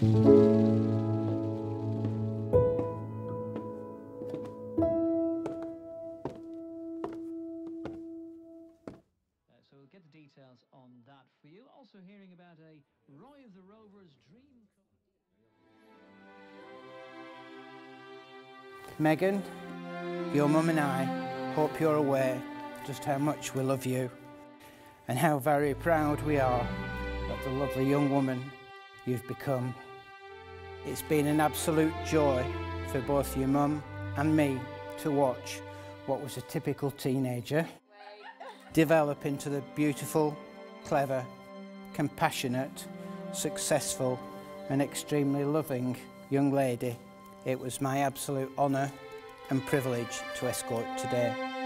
Uh, so we'll get the details on that for you. Also hearing about a Roy of the Rovers dream. Megan, your mum and I hope you're aware just how much we love you and how very proud we are of the lovely young woman you've become. It's been an absolute joy for both your mum and me to watch what was a typical teenager develop into the beautiful, clever, compassionate, successful and extremely loving young lady it was my absolute honour and privilege to escort today.